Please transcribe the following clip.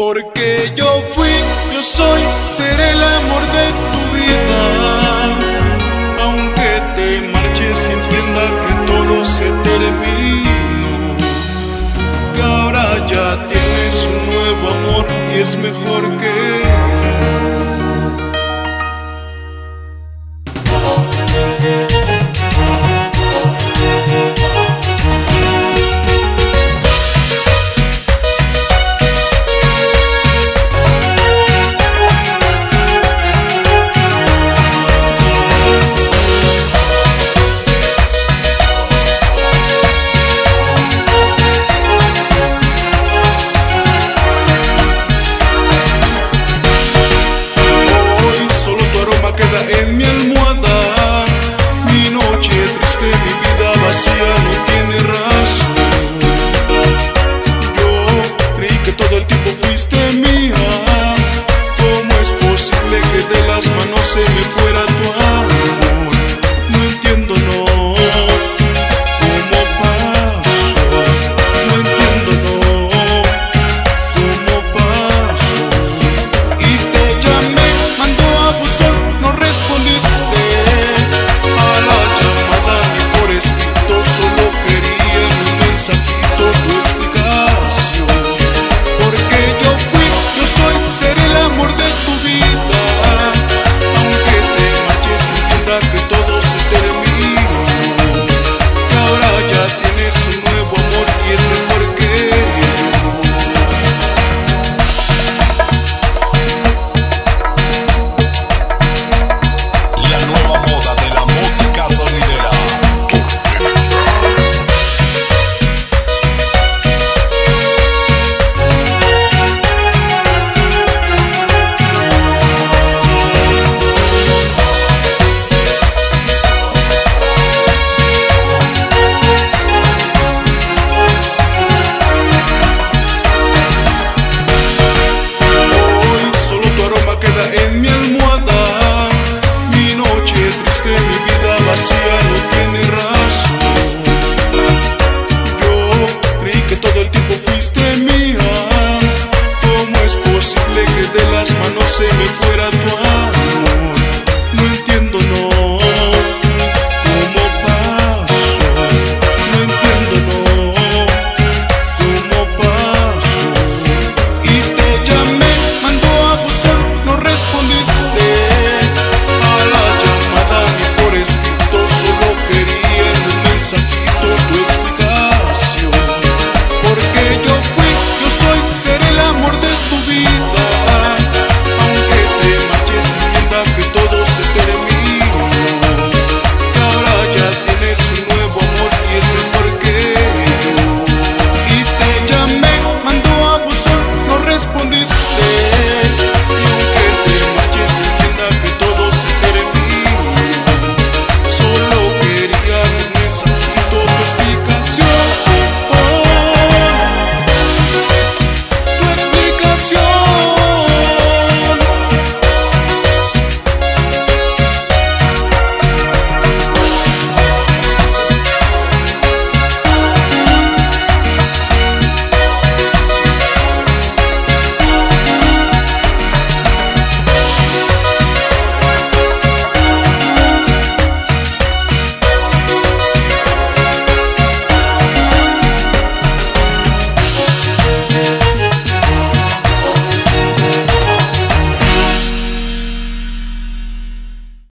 Porque yo fui, yo soy, seré el amor de tu vida. Aunque te marches, y entienda que todo se terminó. Que ahora ya tienes un nuevo amor y es mejor que